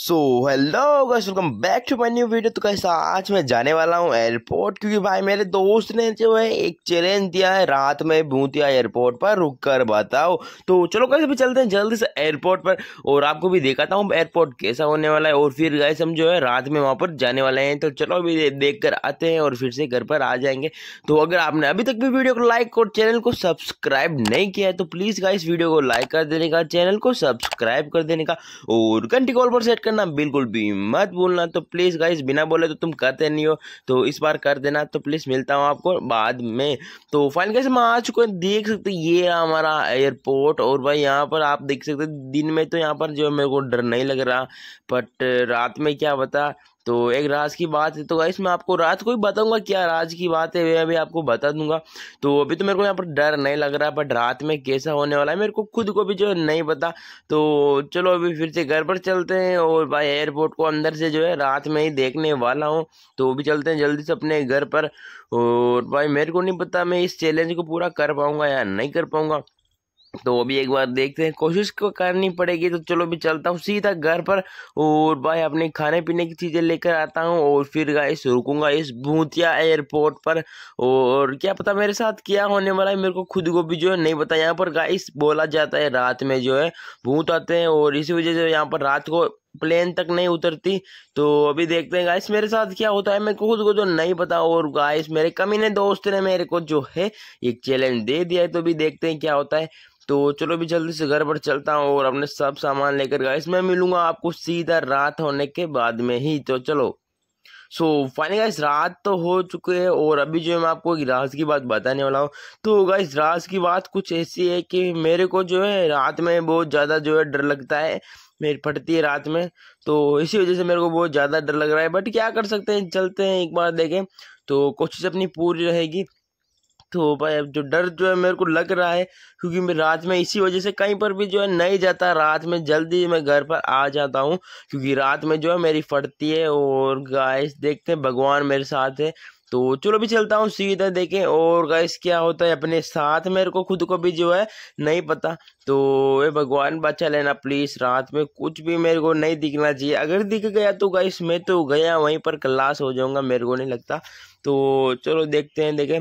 So hello guys welcome back to my new video तो कैसा आज मैं जाने वाला हूँ एयरपोर्ट क्योंकि भाई मेरे दोस्त ने जो है एक चैलेंज दिया है रात में भूतिया एयरपोर्ट पर। रुक कर बताओ। तो चलो कैसे भी चलते हैं जल्दी से एयरपोर्ट पर। और आपको भी दिखाता हूँ एयरपोर्ट कैसा होने वाला है। और फिर गाइस हम जो है रात में वहाँ पर जाने वाले हैं। तो चलो अभी देख कर आते हैं और फिर से घर पर आ जाएँगे। तो अगर आपने अभी तक भी वीडियो को लाइक और चैनल को सब्सक्राइब नहीं किया है तो प्लीज़ गाइस वीडियो को लाइक कर देने का चैनल को सब्सक्राइब कर देने का और घंटी कॉल पर सेट करना बिल्कुल भी मत भूलना। तो प्लीज़ गाइस बिना बोले तो तुम करते नहीं हो। तो इस बार कर देना। तो प्लीज़ मिलता हूँ आपको बाद में। तो फाइनल गाइज़ मैं आ चुका देख सकते ये हमारा एयरपोर्ट और भाई यहाँ पर आप देख सकते दिन में तो यहाँ पर जो मेरे को डर नहीं लग रहा बट रात में क्या बता तो एक राज की बात है। तो गाइस मैं आपको रात को ही बताऊँगा क्या राज की बात है, मैं भी आपको बता दूँगा। तो अभी तो मेरे को यहाँ पर डर नहीं लग रहा है बट रात में कैसा होने वाला है, मेरे को खुद को भी जो है नहीं पता। तो चलो अभी फिर से घर पर चलते हैं और भाई एयरपोर्ट को अंदर से जो है रात में ही देखने वाला हूँ। तो अभी चलते हैं जल्दी से अपने घर पर। और भाई मेरे को नहीं पता, मैं इस चैलेंज को पूरा कर पाऊँगा या नहीं कर पाऊँगा। तो अभी एक बार देखते हैं, कोशिश को करनी पड़ेगी तो चलो भी चलता हूँ सीधा घर पर और भाई अपने खाने पीने की चीज़ें लेकर आता हूँ और फिर गाइस रुकूँगा इस भूतिया एयरपोर्ट पर और क्या पता मेरे साथ क्या होने वाला है, मेरे को खुद को भी जो है नहीं पता। यहाँ पर गाइस बोला जाता है, रात में जो है भूत आते हैं और इसी वजह से यहाँ पर रात को प्लेन तक नहीं उतरती। तो अभी देखते हैं गाइस मेरे साथ क्या होता है, मैं खुद को तो नहीं पता और गाइस मेरे कमीने दोस्त ने मेरे को जो है एक चैलेंज दे दिया है तो अभी देखते हैं क्या होता है। तो चलो भी जल्दी से घर पर चलता हूँ और अपने सब सामान लेकर गाइस मैं मिलूँगा आपको सीधा रात होने के बाद में ही। तो चलो। सो फाइनली गाइस रात तो हो चुके हैं और अभी जो है मैं आपको राज की बात बताने वाला हूँ। तो गाइस राज की बात कुछ ऐसी है कि मेरे को जो है रात में बहुत ज़्यादा जो है डर लगता है। मेरी फटती है रात में। तो इसी वजह से मेरे को बहुत ज़्यादा डर लग रहा है। बट क्या कर सकते हैं? चलते हैं एक बार देखें। तो कोशिश अपनी पूरी रहेगी। तो भाई जो डर जो है मेरे को लग रहा है, क्योंकि मैं रात में इसी वजह से कहीं पर भी जो है नहीं जाता। रात में जल्दी मैं घर पर आ जाता हूँ, क्योंकि रात में जो है मेरी फटती है। और गाइस देखते हैं, भगवान मेरे साथ है। तो चलो भी चलता हूँ सीधा देखें। और गाइस क्या होता है, अपने साथ मेरे को खुद को भी जो है, नहीं पता। तो ये भगवान, बचा लेना प्लीज़ रात में कुछ भी मेरे को नहीं दिखना चाहिए। अगर दिख गया तो गाइस मैं तो गया, वहीं पर क्लास हो जाऊँगा, मेरे को नहीं लगता। तो चलो देखते हैं, देखें।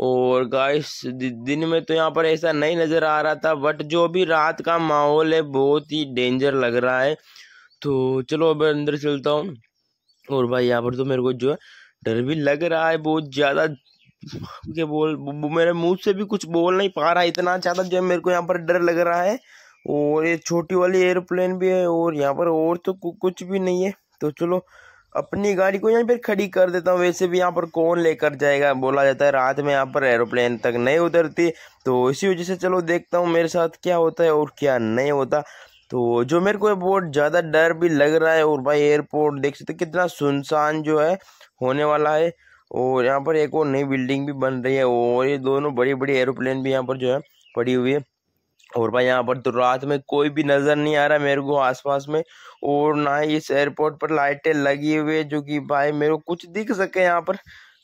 और गाइस दिन में तो यहाँ पर ऐसा नहीं नज़र आ रहा था बट जो भी रात का माहौल है, बहुत ही डेंजर लग रहा है। तो चलो, अब अंदर चलता हूँ। और भाई, यहाँ पर तो मेरे को जो है डर भी लग रहा है बहुत ज़्यादा। के बोल मेरे मुँह से भी कुछ बोल नहीं पा रहा है इतना ज़्यादा जो मेरे को यहाँ पर डर लग रहा है। और ये छोटी वाली एरोप्लेन भी है और यहाँ पर और तो कुछ भी नहीं है। तो चलो, अपनी गाड़ी को यहाँ पर खड़ी कर देता हूँ। वैसे भी यहाँ पर कौन लेकर जाएगा? बोला जाता है रात में यहाँ पर एरोप्लेन तक नहीं उतरती। तो इसी वजह से चलो देखता हूँ मेरे साथ क्या होता है और क्या नहीं होता। तो जो मेरे को बहुत ज़्यादा डर भी लग रहा है और भाई एयरपोर्ट, देख सकते कितना सुनसान जो है, होने वाला है। और यहाँ पर एक और नई बिल्डिंग भी बन रही है और ये दोनों बड़ी बड़ी एरोप्लेन भी यहाँ पर जो है पड़ी हुई है। और भाई यहाँ पर तो रात में कोई भी नज़र नहीं आ रहा मेरे को आसपास में और ना ही इस एयरपोर्ट पर लाइटें लगी हुई है जो कि भाई मेरे को कुछ दिख सके यहाँ पर।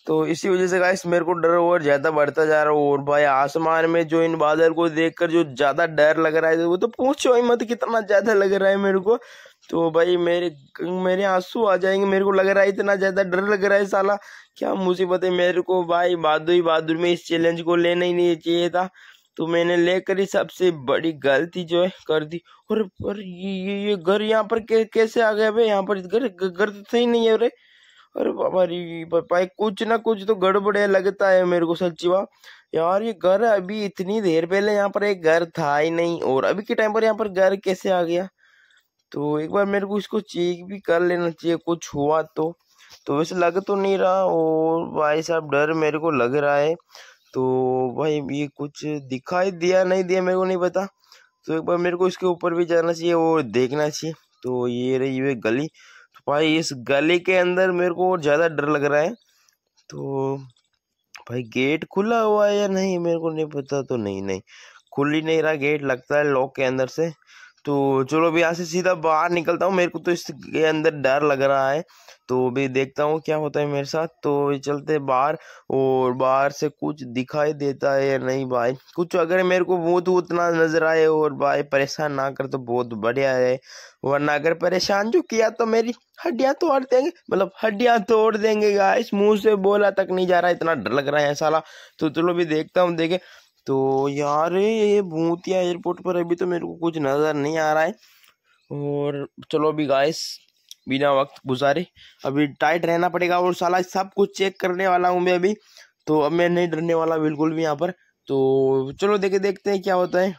तो इसी वजह से गाइस मेरे को डर और ज़्यादा बढ़ता जा रहा है। और भाई आसमान में जो इन बादल को देखकर जो ज़्यादा डर लग रहा है वो तो पूछो ही मत कितना ज़्यादा लग रहा है मेरे को। तो भाई मेरे मेरे आँसू आ जाएँगे। मेरे को लग रहा है इतना ज़्यादा डर लग रहा है साला। क्या मुसीबत है मेरे को भाई बहादुर बहादुर में इस चैलेंज को लेना ही नहीं चाहिए था। तो मैंने लेकर ही सबसे बड़ी गलती जो है कर दी। और ये ये, ये घर यहाँ पर कैसे आ गया भाई? यहाँ पर घर घर तो सही नहीं है अरे अरे बाबा भाई कुछ ना कुछ तो गड़बड़ लगता है मेरे को, सच्ची बात। यार ये घर अभी इतनी देर पहले यहाँ पर एक घर था ही नहीं, और अभी के टाइम पर यहाँ पर घर कैसे आ गया? तो एक बार मेरे को इसको चेक भी कर लेना चाहिए, कुछ हुआ तो। तो वैसे लग तो नहीं रहा, और भाई साहब डर मेरे को लग रहा है। तो भाई ये कुछ दिखाई दिया नहीं दिया मेरे को नहीं पता। तो एक बार मेरे को इसके ऊपर भी जाना चाहिए और देखना चाहिए। तो ये रही ये गली। भाई, इस गली के अंदर मेरे को और ज़्यादा डर लग रहा है। तो भाई, गेट खुला हुआ है या नहीं, मेरे को नहीं पता तो नहीं नहीं। खुल ही नहीं रहा, गेट लगता है लॉक के अंदर से। तो चलो अभी यहाँ से सीधा बाहर निकलता हूँ। मेरे को तो इसके अंदर डर लग रहा है। तो अभी देखता हूँ क्या होता है मेरे साथ। तो चलते बाहर और बाहर से कुछ दिखाई देता है या नहीं भाई? कुछ अगर मेरे को भूत उतना नज़र आए और भाई परेशान ना कर तो बहुत बढ़िया है। वरना अगर परेशान जो किया तो मेरी हड्डियाँ तोड़ देंगे। मतलब हड्डियाँ तोड़ देंगे गाइस मुँह से बोला तक नहीं जा रहा। इतना डर लग रहा है साला। तो चलो भी देखता हूँ। देखे तो यार ये भूतिया एयरपोर्ट पर अभी तो मेरे को कुछ नज़र नहीं आ रहा है। और चलो अभी गाइस बिना वक्त गुजारे, अभी टाइट रहना पड़ेगा और साला सब कुछ चेक करने वाला हूँ मैं अभी। तो अब मैं नहीं डरने वाला बिल्कुल भी यहाँ पर। तो चलो देखे, देखते हैं क्या होता है।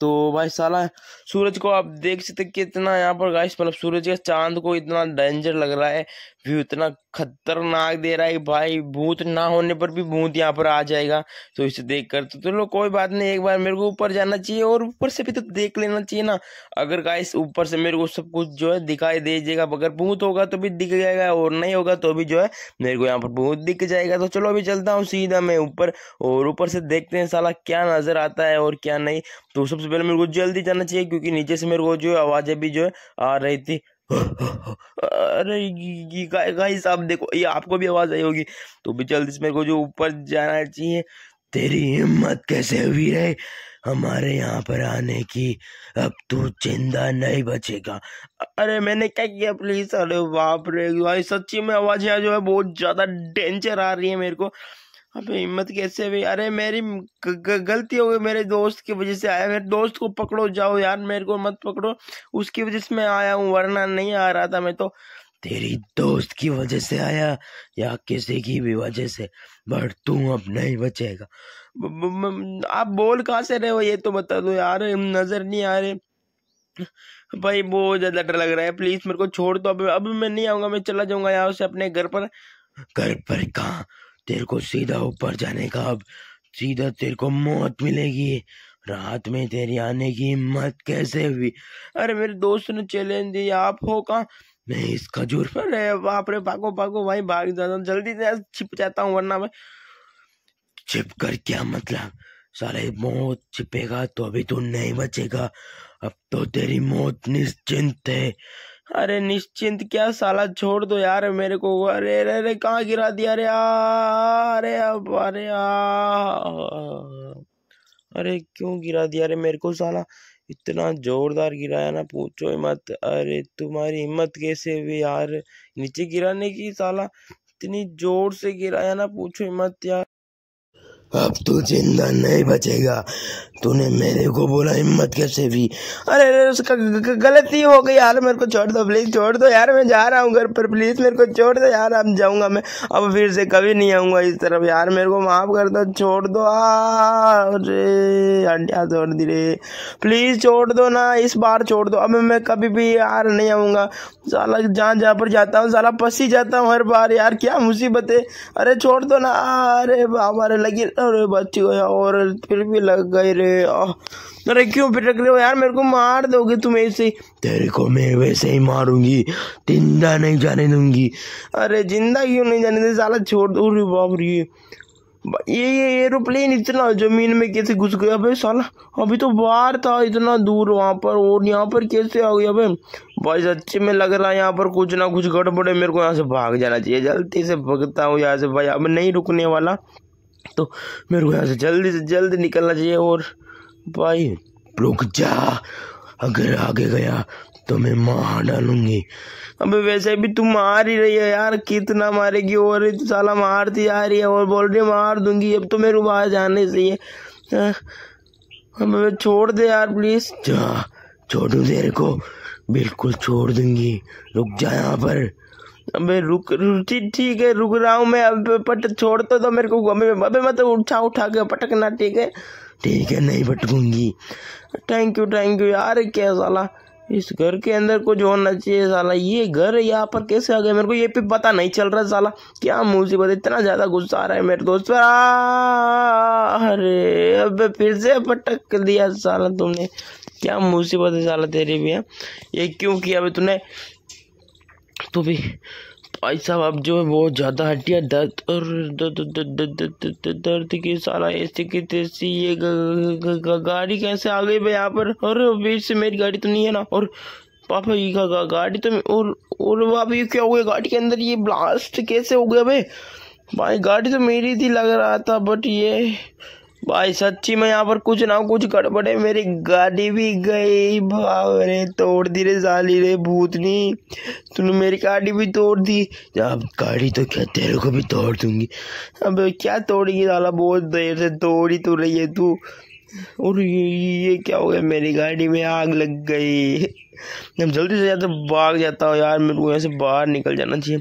तो भाई साला, सूरज को आप देख सकते कितना यहाँ पर गाइस मतलब सूरज के चाँद को इतना डेंजर लग रहा है। व्यू इतना खतरनाक दे रहा है भाई, भूत ना होने पर भी भूत यहाँ पर आ जाएगा। तो इसे देख कर तो चलो तो कोई बात नहीं, एक बार मेरे को ऊपर जाना चाहिए और ऊपर से भी तो देख लेना चाहिए ना। अगर गाइस ऊपर से मेरे को सब कुछ जो है दिखाई दे जाएगा अगर भूत होगा तो भी दिख जाएगा और नहीं होगा तो भी जो है मेरे को यहाँ पर भूत दिख जाएगा। तो चलो, अभी चलता हूँ सीधा मैं ऊपर और ऊपर से देखते हैं साला क्या नज़र आता है और क्या नहीं। तो सबसे पहले मेरे को जल्दी जाना चाहिए क्योंकि नीचे से मेरे को जो आवाज़ें भी जो है आ रही थी। अरे गाइस, आप देखो, ये आपको भी आवाज़ आई होगी। तो भी जल्दी से मेरे को जो ऊपर जाना चाहिए, तेरी हिम्मत कैसे हुई है हमारे यहाँ पर आने की, अब तू ज़िंदा नहीं बचेगा। अरे मैंने क्या किया प्लीज़ अरे बाप रे, भाई, सच्ची में आवाज़ यहाँ जो है बहुत ज़्यादा डेंजर आ रही है मेरे को। अबे हिम्मत कैसे हुई? अरे मेरी गलती हो गई मेरे दोस्त की वजह से आया। मेरे दोस्त को पकड़ो, जाओ यार, मेरे को मत पकड़ो। उसकी वजह से मैं आया हूँ, वरना नहीं आ रहा था मैं तो। तेरी दोस्त की वजह से आया या किसी की भी वजह से? बट तू अब नहीं बचेगा। आप बोल कहाँ से रहे हो ये तो बता दो यार नज़र नहीं आ रहे। भाई बहुत ज़्यादा डर लग रहा है प्लीज़ मेरे को छोड़ दो। अब अब मैं नहीं आऊँगा, मैं चला जाऊँगा यहाँ से अपने घर पर। घर पर कहा? तेरे को सीधा ऊपर जाने का, अब सीधा तेरे को मौत मिलेगी। रात में तेरी आने की हिम्मत कैसे हुई? अरे मेरे दोस्त ने चैलेंज दिया, आप हो कहा? मैं इस खजूर पर बाप रे, भागो भागो भाई भाग जाता जल्दी से छिप जाता हूँ, वरना मैं छिप कर क्या मतलब? सारे मौत छिपेगा तो अभी तू नहीं बचेगा। अब तो तेरी मौत निश्चिंत है। अरे निश्चिंत, क्या साला छोड़ दो यार मेरे को। अरे अरे अरे, कहाँ गिरा दिया? अरे अरे, अब, अरे अरे, क्यों गिरा दिया अरे मेरे को साला? इतना जोरदार गिराया ना, पूछो मत। अरे, तुम्हारी हिम्मत कैसे हुई यार? नीचे गिराने की साला? इतनी ज़ोर से गिराया ना, पूछो मत यार। अब तू ज़िंदा नहीं बचेगा। तूने मेरे को बोला हिम्मत कैसे भी अरे अरे उसका गलती हो गई यार, मेरे को छोड़ दो प्लीज़ छोड़ दो यार, मैं जा रहा हूँ घर पर प्लीज़ मेरे को छोड़ दो यार, अब जाऊँगा मैं। अब फिर से कभी नहीं आऊँगा इस तरफ़ यार, मेरे को माफ़ कर दो, छोड़ दो अरे हड्डिया छोड़ दी रे। प्लीज़ छोड़ दो ना, इस बार छोड़ दो, अब मैं कभी भी यार नहीं आऊँगा। साला जहाँ जहाँ पर जाता हूँ, साला पसी जाता हूँ हर बार यार, क्या मुसीबत। है अरे छोड़ दो ना, अरे बाबा अरे लगी अरे बच गया और फिर भी लग गए रे। अरे क्यों फिर रख रहे हो यार? मेरे को मार दोगे तुम ऐसे तेरे को मैं वैसे ही मारूँगी, ज़िंदा नहीं जाने दूँगी। अरे ज़िंदा क्यों नहीं जाने दे साला छोड़ दो रे बाप रे। ये ये एरोप्लेन इतना ज़मीन में कैसे घुस गया भाई साला? अभी तो बाहर था, इतना दूर वहाँ पर, और यहाँ पर कैसे आ गया भाई? भाई सच्चे में लग रहा है यहाँ पर कुछ ना कुछ गड़बड़े मेरे को यहाँ से भाग जाना चाहिए। जल्दी से भगता हूँ यहाँ से भाई। अब नहीं रुकने वाला। तो मेरे को यहाँ से जल्दी से जल्दी निकलना चाहिए और भाई रुक जा। अगर आगे गया तो मैं मार डालूँगी। अबे वैसे भी तुम मार ही रही है यार कितना मारेगी? और साला मारती जा रही है और बोल रही मार दूँगी अब तो मेरे को जाने से हाँ, अब छोड़ दे यार प्लीज़ जा छोड़ू तेरे को। बिल्कुल छोड़ दूँगी। रुक जा यहाँ पर। अबे रुक ठीक ठीक है, रुक रहा हूँ मैं, अब पट, छोड़ तो दो मेरे को अबे अबे मत उठा उठा के पटकना, ठीक है? ठीक है, नहीं पटकूँगी। थैंक यू थैंक यू यार, क्या साला? इस घर के अंदर कुछ होना चाहिए साला। ये घर यहाँ पर कैसे आ गया? मेरे को ये भी पता नहीं चल रहा साला। क्या मुसीबत, इतना ज़्यादा गुस्सा आ रहा है मेरे दोस्त पर। अरे, अब फिर से पटक दिया साला तुमने। क्या मुसीबत है साला तेरी भी, है? ये क्यों किया अभी तूने? तू भी। भाई साहब अब जो है बहुत ज़्यादा हड्डियाँ दर्द और दर्द की साला ऐसी की तैसी ये गाड़ी कैसे आ गई भाई यहाँ पर? और बीच से मेरी गाड़ी तो नहीं है ना। और पापा ये गा, गाड़ी तो और और ये क्या हो गया? गाड़ी के अंदर ये ब्लास्ट कैसे हो गया भाई? भाई गाड़ी तो मेरी थी लग रहा था बट ये भाई सच्ची में यहाँ पर कुछ ना कुछ गड़बड़े मेरी गाड़ी भी गई। रे, तोड़ दी रे जाली रे भूतनी। तूने मेरी गाड़ी भी तोड़ दी। अब गाड़ी तो क्या तेरे को भी तोड़ दूँगी। अब क्या तोड़ेगी साला? बहुत देर से तोड़ी तो रही है तू। और ये ये क्या हो गया? मेरी गाड़ी में आग लग गई। अब जल्दी से जाते भाग जाता हूँ यार, मेरे को यहाँ से बाहर निकल जाना चाहिए।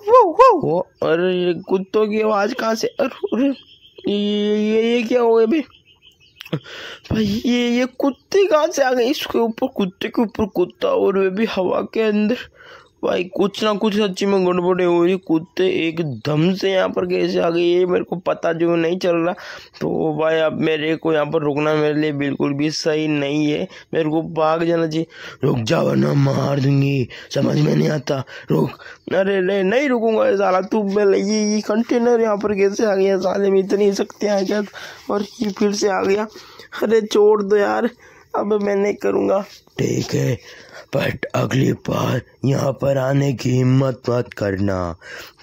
वो वो वो, अरे कुत्तों की आवाज़ कहाँ से? अरे। ये ये ये क्या हो गया भाई? ये ये कुत्ते कहाँ से आ गए? इसके ऊपर कुत्ते के ऊपर कुत्ता और वे भी हवा के अंदर। भाई, कुछ ना कुछ सच्ची में गड़बड़े हो। रही कुत्ते एकदम से यहाँ पर कैसे आ गए, ये मेरे को पता जो नहीं चल रहा। तो भाई, अब मेरे को यहाँ पर रुकना मेरे लिए बिल्कुल भी सही नहीं है। मेरे को भाग जाना चाहिए। रुक जा, वरना मार दूँगी। समझ में नहीं आता। रुक। अरे नहीं नहीं रुकूँगा साला। तू मैं ये ये कंटेनर यहाँ पर कैसे आ गया? साले में इतनी सकते आ गया और ये फिर से आ गया। अरे, छोड़ दो यार। अब मैं नहीं करूँगा। ठीक है बट अगली बार यहाँ पर आने की हिम्मत मत करना।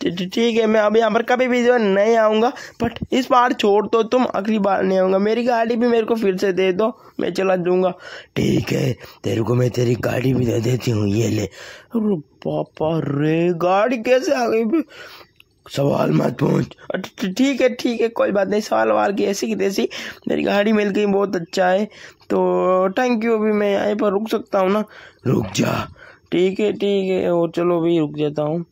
ठीक है मैं अब यहाँ पर कभी भी नहीं आऊँगा बट इस बार छोड़ दो तुम अगली बार नहीं आऊँगा। मेरी गाड़ी भी मेरे को फिर से दे दो मैं चला जाऊँगा। ठीक है तेरे को मैं तेरी गाड़ी भी दे देती हूँ ये ले। पापा रे गाड़ी कैसे आ गई? सवाल मत पूछ। ठीक है ठीक है कोई बात नहीं सवाल वाल की ऐसी की तैसी। मेरी गाड़ी मिल गई बहुत अच्छा है। तो थैंक यू अभी मैं यहाँ पर रुक सकता हूँ ना? रुक जा। ठीक है ठीक है और चलो अभी रुक जाता हूँ।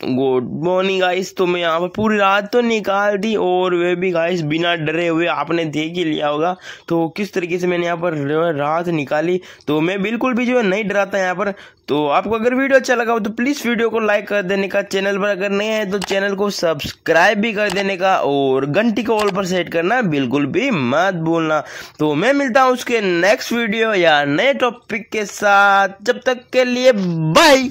गुड मॉर्निंग गाइस तो मैं यहाँ पर पूरी रात तो निकाल दी और वे भी गाइस बिना डरे हुए आपने देख ही लिया होगा। तो किस तरीके से मैंने यहाँ पर रात निकाली तो मैं बिल्कुल भी जो है नहीं डराता यहाँ पर। तो आपको अगर वीडियो अच्छा लगा हो तो प्लीज़ वीडियो को लाइक कर देने का चैनल पर अगर नहीं है तो चैनल को सब्सक्राइब भी कर देने का और घंटी को ऑल पर सेट करना बिल्कुल भी मत भूलना। तो मैं मिलता हूँ उसके नेक्स्ट वीडियो या नए टॉपिक के साथ। जब तक के लिए बाय